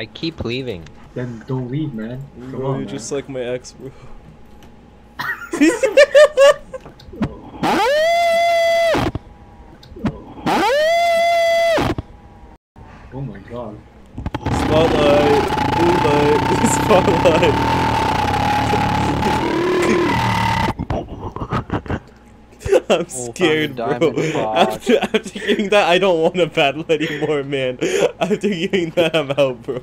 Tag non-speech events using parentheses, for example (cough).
I keep leaving. Then don't leave, man. Come Bro, on, you're man. just like my ex, bro. (laughs) Oh my god. Spotlight, blue light, (laughs) spotlight. I'm scared, bro. (laughs) After, after hearing that, I don't want to battle anymore, man. After hearing that, I'm out, bro.